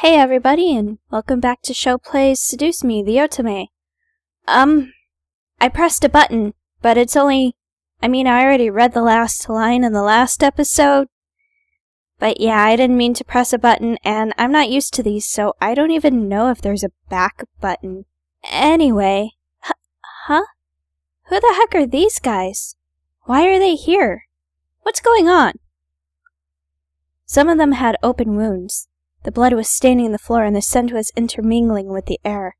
Hey everybody, and welcome back to Shou Plays Seduce Me, the Otome. Um, I pressed a button, but it's only. I mean, I already read the last line in the last episode. But yeah, I didn't mean to press a button, and I'm not used to these, so I don't even know if there's a back button. Anyway. Huh? Who the heck are these guys? Why are they here? What's going on? Some of them had open wounds. The blood was staining the floor and the scent was intermingling with the air.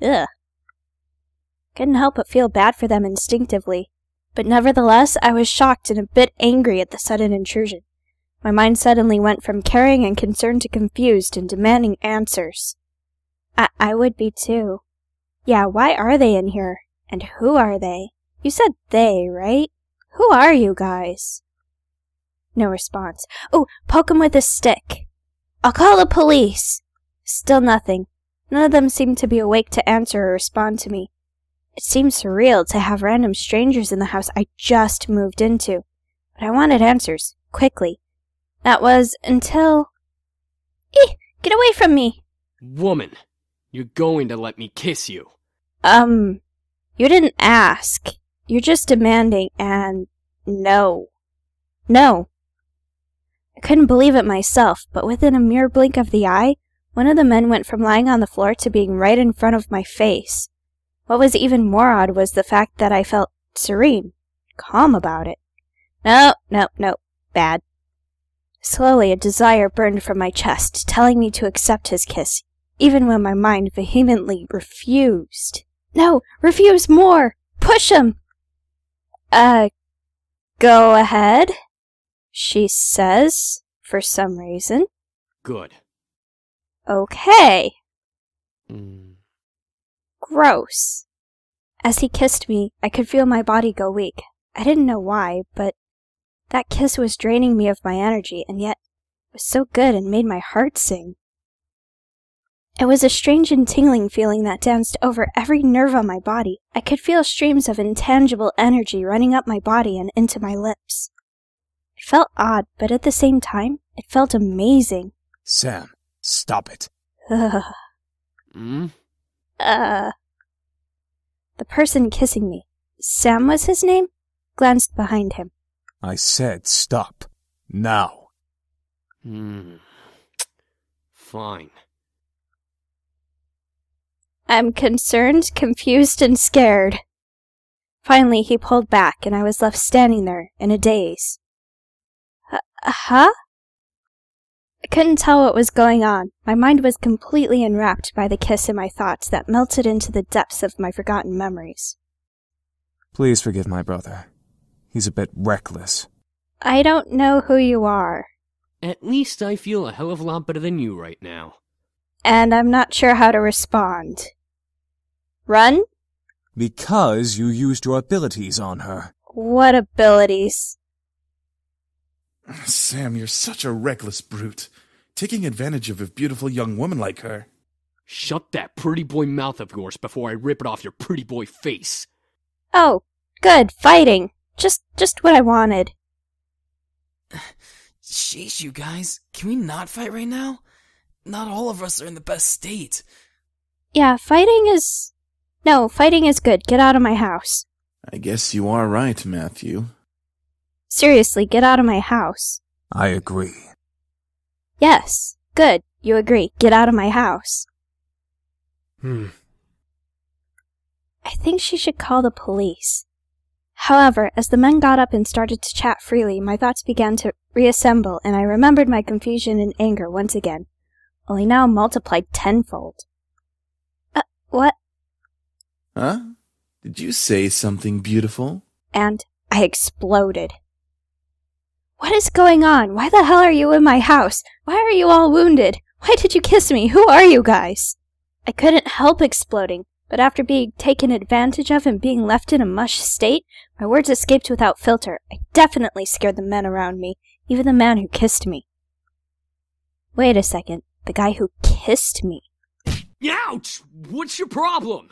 Ugh. Couldn't help but feel bad for them instinctively. But nevertheless, I was shocked and a bit angry at the sudden intrusion. My mind suddenly went from caring and concerned to confused and demanding answers. I, I would be too. Yeah, why are they in here? And who are they? You said they, right? Who are you guys? No response. Oh, poke him with a stick. I'll call the police. Still nothing. None of them seemed to be awake to answer or respond to me. It seemed surreal to have random strangers in the house I just moved into, but I wanted answers, quickly. That was until. Eh, Get away from me! Woman, you're going to let me kiss you. Um, you didn't ask. You're just demanding, and no. No. Couldn't believe it myself, but within a mere blink of the eye, one of the men went from lying on the floor to being right in front of my face. What was even more odd was the fact that I felt serene, calm about it. No, no, no, bad. Slowly, a desire burned from my chest, telling me to accept his kiss, even when my mind vehemently refused. No, refuse more! Push him! Uh, go ahead, she says, for some reason. Good. Okay. Mm. Gross. As he kissed me, I could feel my body go weak. I didn't know why, but that kiss was draining me of my energy, and yet it was so good and made my heart sing. It was a strange and tingling feeling that danced over every nerve on my body. I could feel streams of intangible energy running up my body and into my lips. It felt odd, but at the same time, it felt amazing. Sam, stop it. Ugh. Mm? Uh. The person kissing me, Sam was his name, glanced behind him. I said stop. Now. Mm. Fine. I'm concerned, confused, and scared. Finally, he pulled back, and I was left standing there in a daze. H- huh? I couldn't tell what was going on. My mind was completely enwrapped by the kiss in my thoughts that melted into the depths of my forgotten memories. Please forgive my brother. He's a bit reckless. I don't know who you are, At least I feel a hell of a lot better than you right now. and I'm not sure how to respond. Run? Because you used your abilities on her. What abilities? Sam, you're such a reckless brute. Taking advantage of a beautiful young woman like her. Shut that pretty boy mouth of yours before I rip it off your pretty boy face. Oh, good, fighting. Just just what I wanted. Sheesh, you guys. Can we not fight right now? Not all of us are in the best state. Yeah, fighting is No, fighting is good. Get out of my house. I guess you are right, Matthew. Seriously, get out of my house. I agree. Yes. Good. You agree. Get out of my house. Hmm. I think she should call the police. However, as the men got up and started to chat freely, my thoughts began to reassemble, and I remembered my confusion and anger once again, only now multiplied tenfold. Uh, what? Huh? Did you say something beautiful? And I exploded. What is going on? Why the hell are you in my house? Why are you all wounded? Why did you kiss me? Who are you guys? I couldn't help exploding, but after being taken advantage of and being left in a mush state, my words escaped without filter. I definitely scared the men around me, even the man who kissed me. Wait a second. The guy who kissed me. Ouch! What's your problem?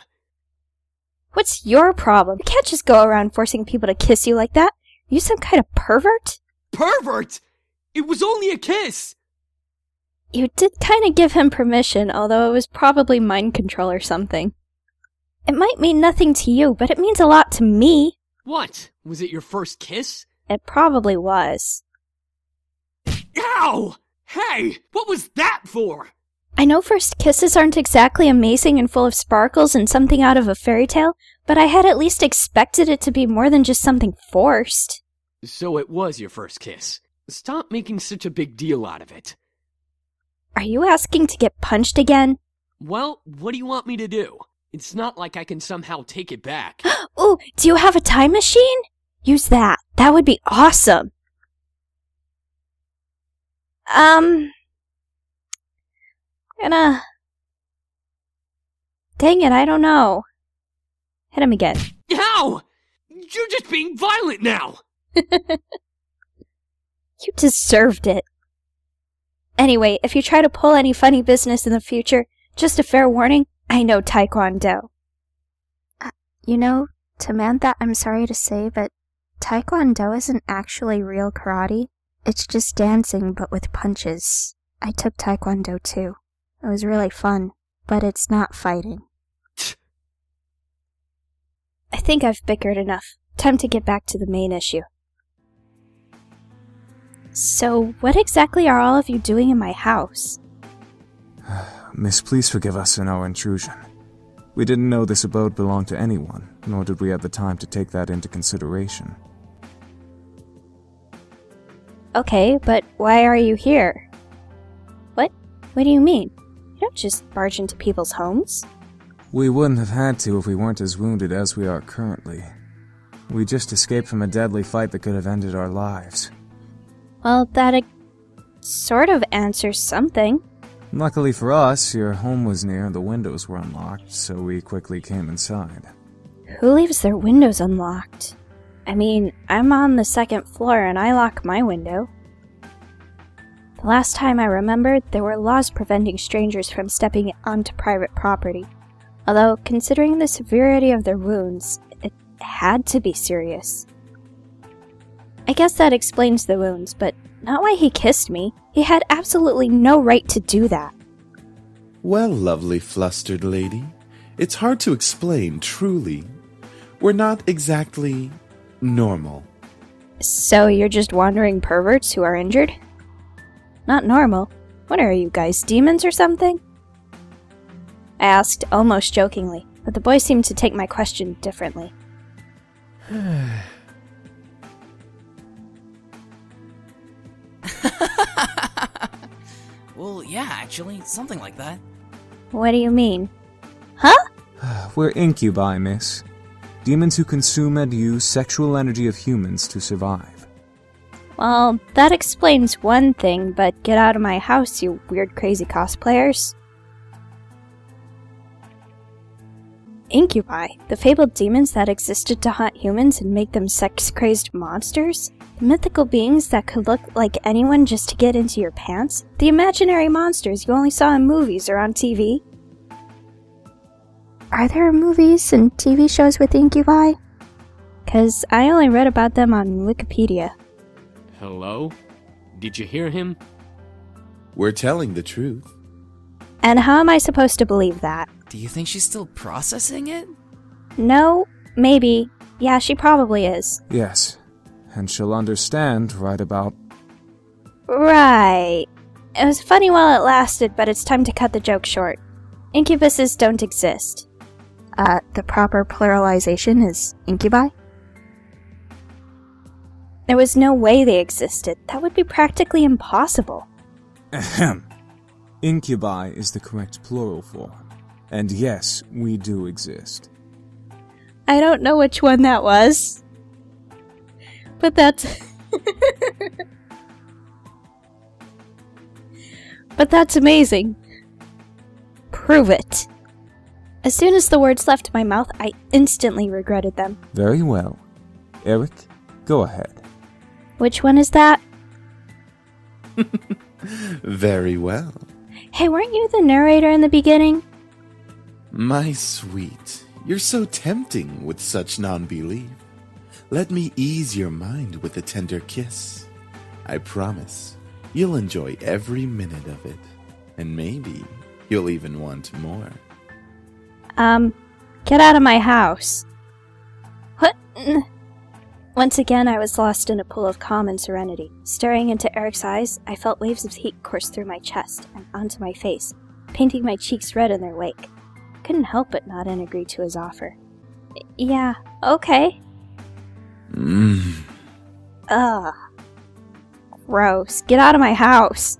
What's your problem? You can't just go around forcing people to kiss you like that. Are you some kind of pervert? Pervert! It was only a kiss! You did kind of give him permission, although it was probably mind control or something. It might mean nothing to you, but it means a lot to me. What? Was it your first kiss? It probably was. Ow! Hey! What was that for? I know first kisses aren't exactly amazing and full of sparkles and something out of a fairy tale, but I had at least expected it to be more than just something forced. So it was your first kiss. Stop making such a big deal out of it. Are you asking to get punched again? Well, what do you want me to do? It's not like I can somehow take it back. oh, do you have a time machine? Use that. That would be awesome. Um. Gonna. Dang it, I don't know. Hit him again. Ow! You're just being violent now! You deserved it. Anyway, if you try to pull any funny business in the future, just a fair warning, I know Taekwondo. Uh, you know, Samantha, I'm sorry to say, but Taekwondo isn't actually real karate. It's just dancing, but with punches. I took Taekwondo too. It was really fun, but it's not fighting. I think I've bickered enough. Time to get back to the main issue. So, what exactly are all of you doing in my house? Miss, please forgive us in our intrusion. We didn't know this abode belonged to anyone, nor did we have the time to take that into consideration. Okay, but why are you here? What? What do you mean? You don't just barge into people's homes. We wouldn't have had to if we weren't as wounded as we are currently. We just escaped from a deadly fight that could have ended our lives. Well, that sort of answers something. Luckily for us, your home was near and the windows were unlocked, so we quickly came inside. Who leaves their windows unlocked? I mean, I'm on the second floor and I lock my window. The last time I remembered, there were laws preventing strangers from stepping onto private property. Although, considering the severity of their wounds, it had to be serious. I guess that explains the wounds, but not why he kissed me. He had absolutely no right to do that. Well, lovely flustered lady, it's hard to explain, truly. We're not exactly normal. So you're just wandering perverts who are injured? Not normal. What are you guys, demons or something? I asked, almost jokingly, but the boy seemed to take my question differently. well, yeah, actually, something like that. What do you mean? Huh? We're incubi, miss. Demons who consume and use sexual energy of humans to survive. Well, that explains one thing, but get out of my house, you weird crazy cosplayers. Incubi, the fabled demons that existed to haunt humans and make them sex crazed monsters? The mythical beings that could look like anyone just to get into your pants? The imaginary monsters you only saw in movies or on TV? Are there movies and TV shows with incubi? Because I only read about them on Wikipedia. Hello? Did you hear him? We're telling the truth. And how am I supposed to believe that? Do you think she's still processing it? No, maybe. Yeah, she probably is. Yes, and she'll understand right about. Right. It was funny while it lasted, but it's time to cut the joke short. Incubuses don't exist. Uh, the proper pluralization is incubi? There was no way they existed. That would be practically impossible. Ahem. Incubi is the correct plural form. And yes, we do exist. I don't know which one that was. But that's. but that's amazing. Prove it. As soon as the words left my mouth, I instantly regretted them. Very well. Eric, go ahead. Which one is that? Very well. Hey, weren't you the narrator in the beginning? My sweet, you're so tempting with such non belief. Let me ease your mind with a tender kiss. I promise you'll enjoy every minute of it. And maybe you'll even want more. Um, get out of my house. What? Once again, I was lost in a pool of calm and serenity. Staring into Eric's eyes, I felt waves of heat course through my chest and onto my face, painting my cheeks red in their wake. Couldn't help but nod and agree to his offer. Yeah, okay. Mmm. Ugh. Gross. Get out of my house.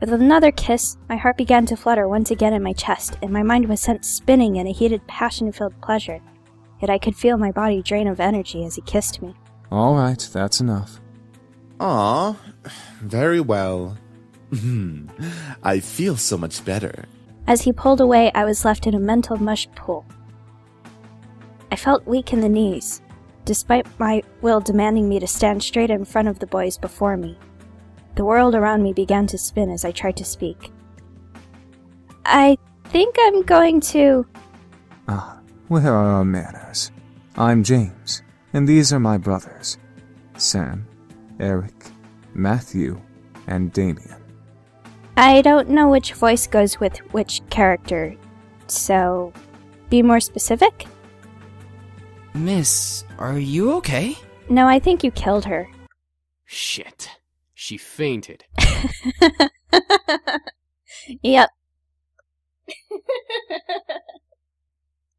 With another kiss, my heart began to flutter once again in my chest, and my mind was sent spinning in a heated, passion filled pleasure. Yet I could feel my body drain of energy as he kissed me. All right, that's enough. Aw, very well. Hmm, I feel so much better. As he pulled away, I was left in a mental mush pool. I felt weak in the knees, despite my will demanding me to stand straight in front of the boys before me. The world around me began to spin as I tried to speak. I think I'm going to. Ah, where are our manners? I'm James, and these are my brothers Sam, Eric, Matthew, and Damien. I don't know which voice goes with which character, so be more specific? Miss, are you okay? No, I think you killed her. Shit. She fainted. yep.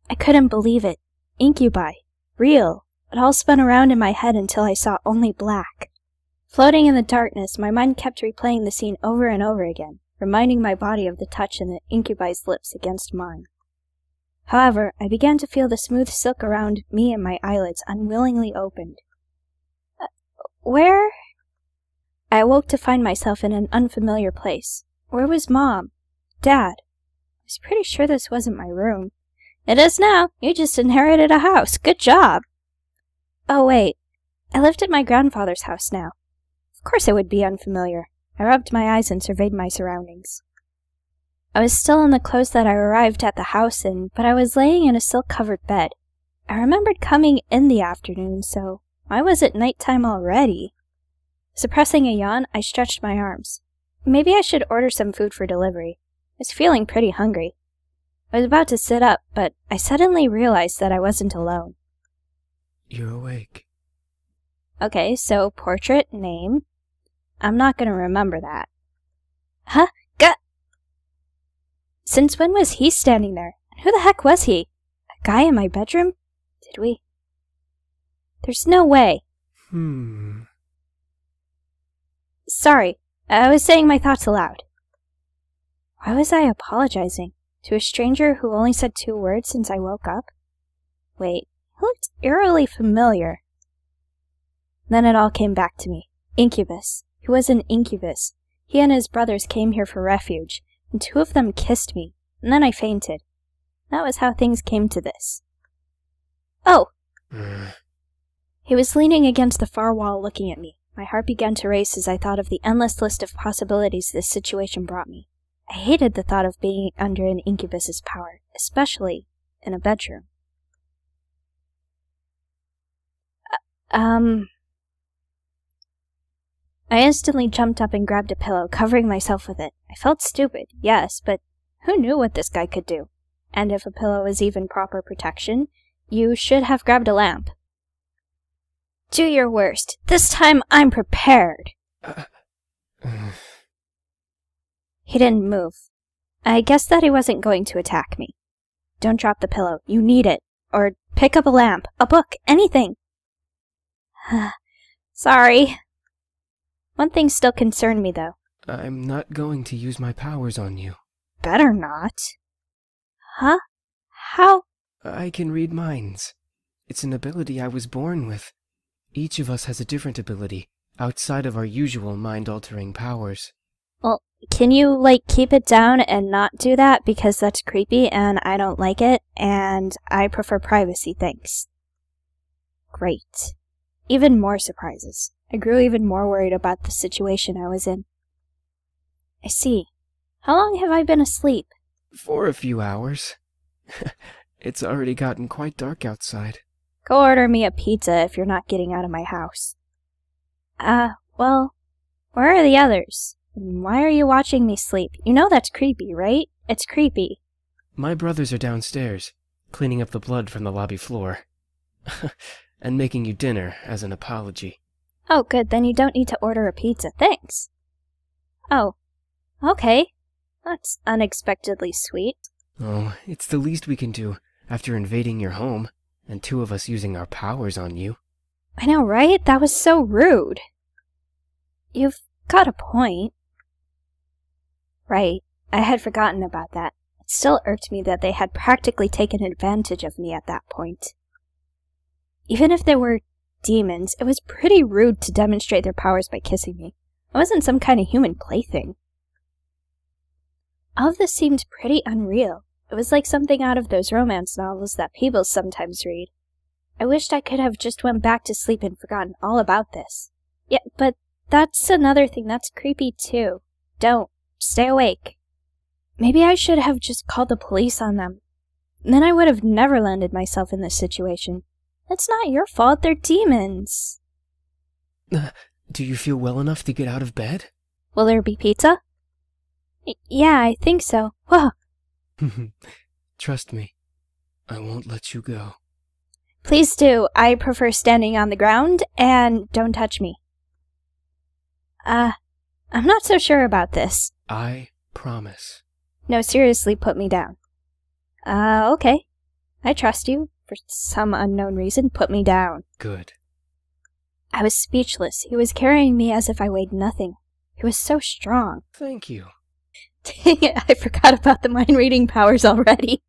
I couldn't believe it. Incubi. Real. It all spun around in my head until I saw only black. Floating in the darkness, my mind kept replaying the scene over and over again, reminding my body of the touch in the incubi's lips against mine. However, I began to feel the smooth silk around me and my eyelids unwillingly opened. Uh, where? I awoke to find myself in an unfamiliar place. Where was Mom? Dad? I was pretty sure this wasn't my room. It is now. You just inherited a house. Good job. Oh, wait. I lived at my grandfather's house now. Of course it would be unfamiliar. I rubbed my eyes and surveyed my surroundings. I was still in the clothes that I arrived at the house in, but I was laying in a silk-covered bed. I remembered coming in the afternoon, so why was it night time already? Suppressing a yawn, I stretched my arms. Maybe I should order some food for delivery. I was feeling pretty hungry. I was about to sit up, but I suddenly realized that I wasn't alone. You're awake. Okay, so portrait, name. I'm not gonna remember that. Huh? Since when was he standing there? And who the heck was he? A guy in my bedroom? Did we? There's no way. Hmm. Sorry, I was saying my thoughts aloud. Why was I apologizing? To a stranger who only said two words since I woke up? Wait, he looked eerily familiar. Then it all came back to me. Incubus. He was an incubus. He and his brothers came here for refuge, and two of them kissed me, and then I fainted. That was how things came to this. Oh! he was leaning against the far wall looking at me. My heart began to race as I thought of the endless list of possibilities this situation brought me. I hated the thought of being under an incubus's power, especially in a bedroom. Uh, um. I instantly jumped up and grabbed a pillow, covering myself with it. I felt stupid, yes, but who knew what this guy could do? And if a pillow is even proper protection, you should have grabbed a lamp. Do your worst. This time I'm prepared. he didn't move. I guessed that he wasn't going to attack me. Don't drop the pillow. You need it. Or pick up a lamp, a book, anything. Sorry. One thing still concerned me, though. I'm not going to use my powers on you. Better not. Huh? How? I can read minds. It's an ability I was born with. Each of us has a different ability, outside of our usual mind-altering powers. Well, can you, like, keep it down and not do that? Because that's creepy and I don't like it, and I prefer privacy, thanks. Great. Even more surprises. I grew even more worried about the situation I was in. I see. How long have I been asleep? For a few hours. it's already gotten quite dark outside. Go order me a pizza if you're not getting out of my house. Uh, well, where are the others? Why are you watching me sleep? You know that's creepy, right? It's creepy. My brothers are downstairs, cleaning up the blood from the lobby floor. and making you dinner as an apology. Oh, good, then you don't need to order a pizza. Thanks. Oh, okay. That's unexpectedly sweet. Oh, it's the least we can do after invading your home and two of us using our powers on you. I know, right? That was so rude. You've got a point. Right. I had forgotten about that. It still irked me that they had practically taken advantage of me at that point. Even if they were demons, it was pretty rude to demonstrate their powers by kissing me. I wasn't some kind of human plaything. All of this seemed pretty unreal. It was like something out of those romance novels that people sometimes read. I wished I could have just went back to sleep and forgotten all about this. Yeah, but that's another thing that's creepy too. Don't. Stay awake. Maybe I should have just called the police on them. Then I would have never landed myself in this situation. It's not your fault, they're demons. Uh, do you feel well enough to get out of bed? Will there be pizza? Y yeah, I think so. Whoa. Trust me, I won't let you go. Please do. I prefer standing on the ground, and don't touch me. Uh, I'm not so sure about this. I promise. No, seriously, put me down. Uh, okay. I trust you. For some unknown reason, put me down. Good. I was speechless. He was carrying me as if I weighed nothing. He was so strong. Thank you. Dang it, I forgot about the mind reading powers already.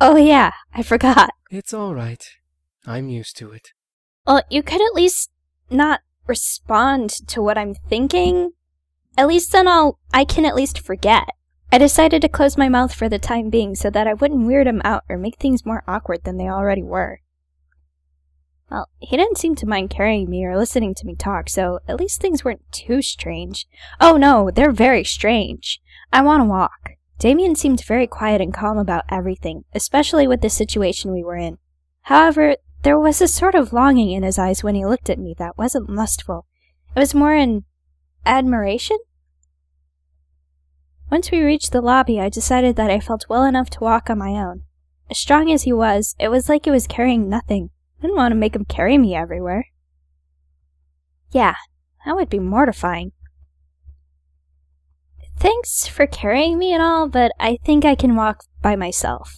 Oh yeah, I forgot. It's all right. I'm used to it. Well, you could at least not respond to what I'm thinking. At least then I'll I can at least forget. I decided to close my mouth for the time being so that I wouldn't weird him out or make things more awkward than they already were. Well, he didn't seem to mind carrying me or listening to me talk, so at least things weren't too strange. Oh no, they're very strange. I want to walk. Damien seemed very quiet and calm about everything, especially with the situation we were in. However, there was a sort of longing in his eyes when he looked at me that wasn't lustful. It was more an admiration? Once we reached the lobby, I decided that I felt well enough to walk on my own. As strong as he was, it was like it was carrying nothing. I didn't want to make him carry me everywhere. Yeah, that would be mortifying. Thanks for carrying me and all, but I think I can walk by myself.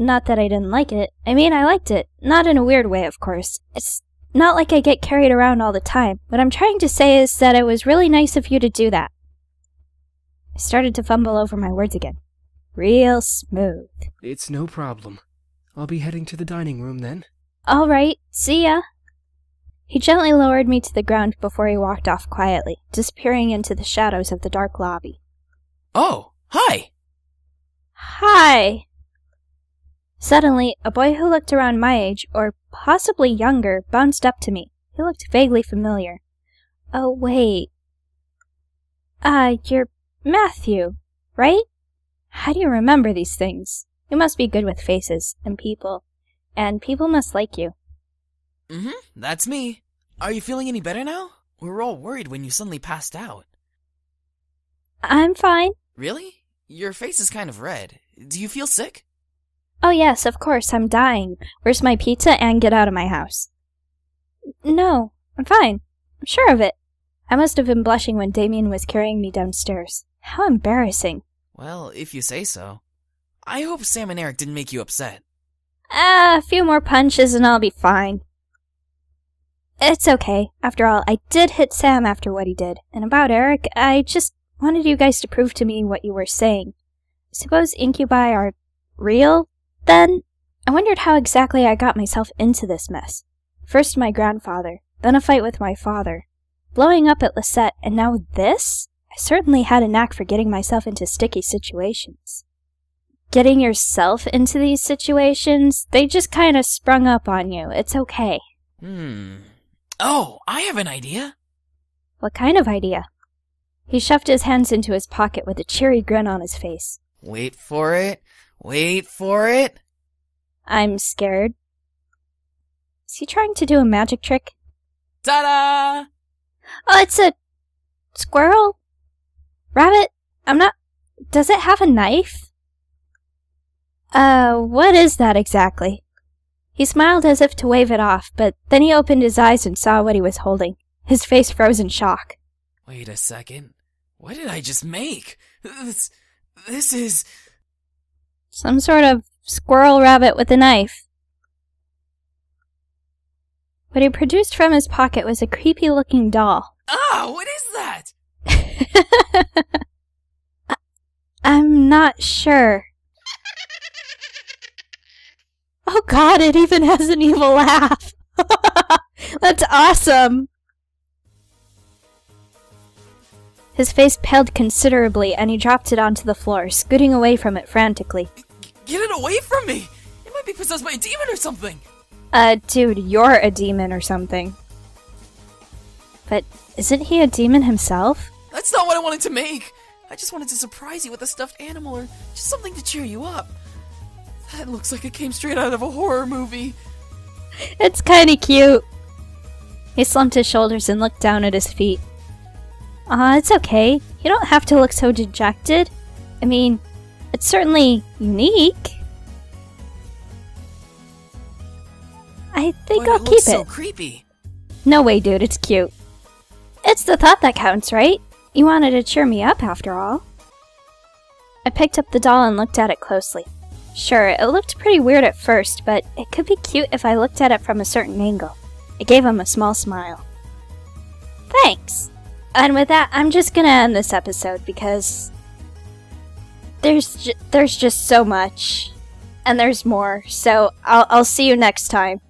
Not that I didn't like it. I mean, I liked it. Not in a weird way, of course. It's not like I get carried around all the time. What I'm trying to say is that it was really nice of you to do that. I started to fumble over my words again. Real smooth. It's no problem. I'll be heading to the dining room then. All right, see ya. He gently lowered me to the ground before he walked off quietly, disappearing into the shadows of the dark lobby. Oh, hi! Hi! Suddenly, a boy who looked around my age, or possibly younger, bounced up to me. He looked vaguely familiar. Oh, wait. Ah, uh, you're Matthew, right? How do you remember these things? You must be good with faces and people, and people must like you. Mm-hmm, that's me. Are you feeling any better now? We were all worried when you suddenly passed out. I'm fine. Really? Your face is kind of red. Do you feel sick? Oh yes, of course, I'm dying. Where's my pizza and get out of my house? No, I'm fine. I'm sure of it. I must have been blushing when Damien was carrying me downstairs. How embarrassing. Well, if you say so. I hope Sam and Eric didn't make you upset. Ah, a few more punches and I'll be fine. It's okay. After all, I did hit Sam after what he did. And about Eric, I just wanted you guys to prove to me what you were saying. Suppose incubi are real, then? I wondered how exactly I got myself into this mess. First my grandfather, then a fight with my father. Blowing up at Lisette, and now this? I certainly had a knack for getting myself into sticky situations getting yourself into these situations, they just kind of sprung up on you. It's okay. Hmm. Oh, I have an idea. What kind of idea? He shoved his hands into his pocket with a cheery grin on his face. Wait for it. Wait for it. I'm scared. Is he trying to do a magic trick? Ta-da! Oh, it's a... Squirrel? Rabbit? I'm not. Does it have a knife? Uh, what is that exactly? He smiled as if to wave it off, but then he opened his eyes and saw what he was holding. His face froze in shock. Wait a second. What did I just make? This, this is. Some sort of squirrel rabbit with a knife. What he produced from his pocket was a creepy looking doll. Ah, what is that? I- I'm not sure. Oh god, it even has an evil laugh. That's awesome. His face paled considerably and he dropped it onto the floor, scooting away from it frantically. Get it away from me! It might be possessed by a demon or something! Uh, dude, you're a demon or something. But isn't he a demon himself? That's not what I wanted to make! I just wanted to surprise you with a stuffed animal or just something to cheer you up. That looks like it came straight out of a horror movie. It's kinda cute. He slumped his shoulders and looked down at his feet. Ah, it's okay. You don't have to look so dejected. I mean, it's certainly unique. I think but I'll it keep looks it. so creepy. No way, dude, it's cute. It's the thought that counts, right? You wanted to cheer me up, after all. I picked up the doll and looked at it closely. Sure, it looked pretty weird at first, but it could be cute if I looked at it from a certain angle. I gave him a small smile. Thanks! And with that, I'm just gonna end this episode because there's there's just so much, and there's more. So I'll I'll see you next time.